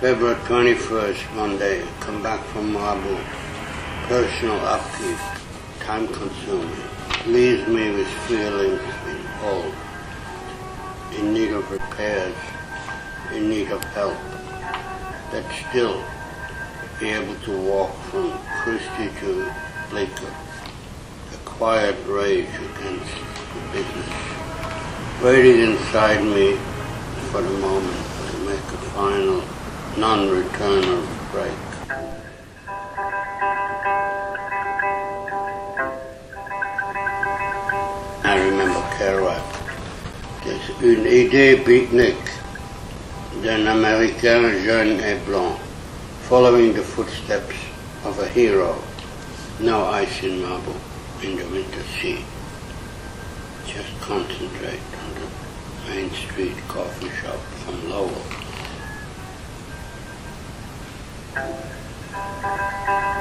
February 21st, Monday, come back from Mabou. Personal upkeep, time consuming, leaves me with feelings in old, in need of repairs, in need of help, But still be able to walk from Christie to Bleecker, a quiet rage against the business, waiting inside me for the moment to make a final non-return of break. I remember Kerouac. C'est une idée beatnik d'un Américain jeune et blanc, following the footsteps of a hero. No ice in Mabou in the winter sea. Just concentrate on the Main Street coffee shop from Lowell. Thank you.